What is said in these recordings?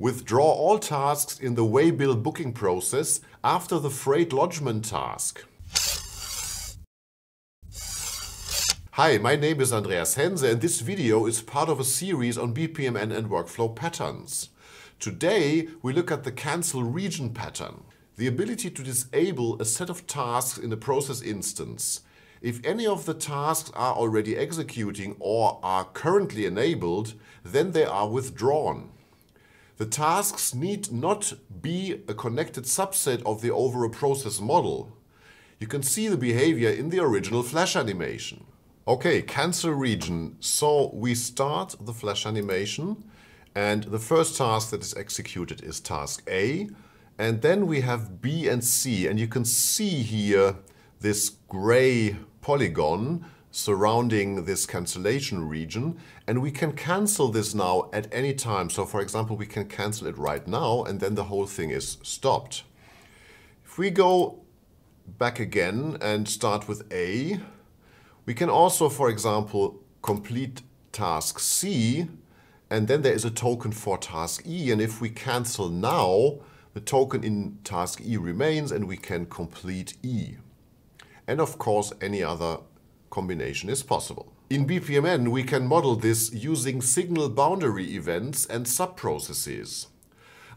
Withdraw all tasks in the waybill booking process after the freight lodgement task. Hi, my name is Andreas Hense and this video is part of a series on BPMN and workflow patterns. Today we look at the cancel region pattern. The ability to disable a set of tasks in a process instance. If any of the tasks are already executing or are currently enabled, then they are withdrawn. The tasks need not be a connected subset of the overall process model. You can see the behavior in the original flash animation. Okay, cancel region. So we start the flash animation and the first task that is executed is task A. And then we have B and C. And you can see here this gray polygon surrounding this cancellation region and we can cancel this now at any time. So for example, we can cancel it right now and then the whole thing is stopped. If we go back again and start with A, we can also, for example, complete task C and then there is a token for task E and if we cancel now, the token in task E remains and we can complete E. And of course, any other combination is possible. In BPMN, we can model this using signal boundary events and subprocesses.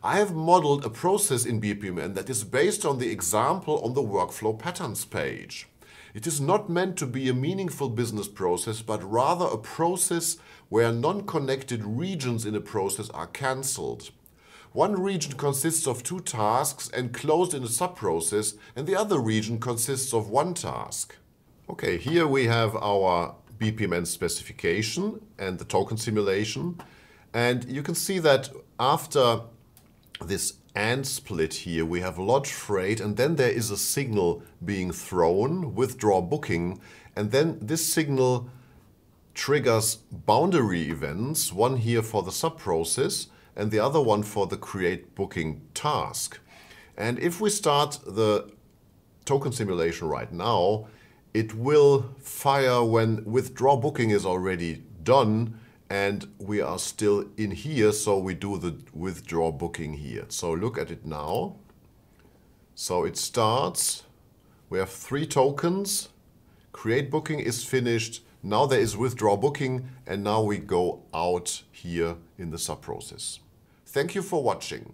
I have modeled a process in BPMN that is based on the example on the workflow patterns page. It is not meant to be a meaningful business process, but rather a process where non-connected regions in a process are cancelled. One region consists of two tasks enclosed in a subprocess, and the other region consists of one task. Okay, here we have our BPMN specification and the token simulation. And you can see that after this AND split here, we have lodge freight and then there is a signal being thrown, withdraw booking, and then this signal triggers boundary events, one here for the subprocess and the other one for the create booking task. And if we start the token simulation right now, it will fire when withdraw booking is already done and we are still in here, so we do the withdraw booking here. So look at it now. So it starts, we have three tokens, create booking is finished, now there is withdraw booking and now we go out here in the sub process. Thank you for watching.